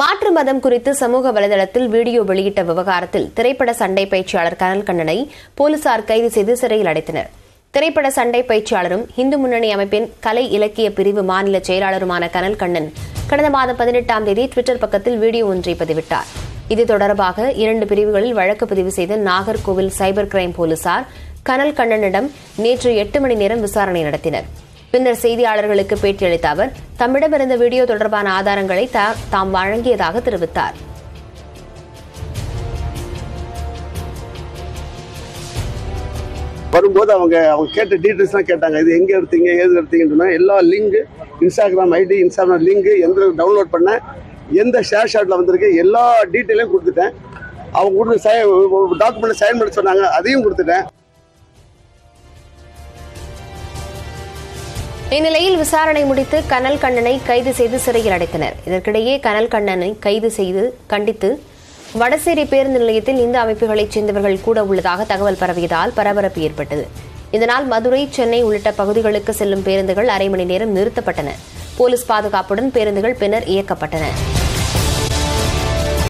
மாற்று மதம் குறித்து சமூக வலைதளத்தில் வீடியோ வெளியிட்ட விவகாரத்தில் திரைப்பட சண்டை பயிற்சியாளர் கனல் கண்ணனை போலீசார் கைது செய்து சிறையில் அடைத்தனர். திரைப்பட சண்டை பயிற்சியாளரும் இந்து முன்னணி அமைப்பின் கலை இலக்கிய பிரிவு மாநில செயலாளருமான கனல் கண்ணன் கடந்த மாதம் பதினெட்டாம் தேதி டுவிட்டர் பக்கத்தில் வீடியோ ஒன்றை பதிவிட்டார். இது தொடர்பாக இரண்டு பிரிவுகளில் வழக்கு பதிவு செய்த நாகர்கோவில் சைபர் கிரைம் போலீசார் கனல் கண்ணனிடம் நேற்று எட்டு மணி நேரம் விசாரணை நடத்தினர். பின்னர் செய்தியாளர்களுக்கு பேட்டியளித்த அவர் தம்மிடமிருந்த வீடியோ தொடர்பான ஆதாரங்களை தாம் வழங்கியதாக தெரிவித்தார். வரும்போது அவங்க அவங்க கேட்ட டீட்டெயில்ஸ்லாம் கேட்டாங்க. இது எங்கே எடுத்தீங்க ஏது எடுத்தீங்கன்னு எல்லா link Instagram ID Instagram link எந்த டவுன்லோட் பண்ணேன் எந்த ஷேர் ஷாட்டில் வந்திருக்கு எல்லா டீட்டெயிலையும் கொடுத்துட்டேன். அவங்க கொடுத்து சை டாக்குமெண்ட் சைன் பண்ண சொன்னாங்க. அதையும் கொடுத்துட்டேன். இந்நிலையில் விசாரணை முடித்து கனல் கண்ணனை கைது செய்து சிறையில் அடைத்தனர். இதற்கிடையே கனல் கண்ணனை கைது செய்து கண்டித்து வடசேரி பேருந்து நிலையத்தில் இந்த அமைப்புகளைச் சேர்ந்தவர்கள் கூட உள்ளதாக தகவல் பரவியதால் பரபரப்பு ஏற்பட்டது. இதனால் மதுரை சென்னை உள்ளிட்ட பகுதிகளுக்கு செல்லும் பேருந்துகள் அரை மணி நேரம் நிறுத்தப்பட்டன. போலீஸ் பாதுகாப்புடன் பேருந்துகள் பின்னர் இயக்கப்பட்டன.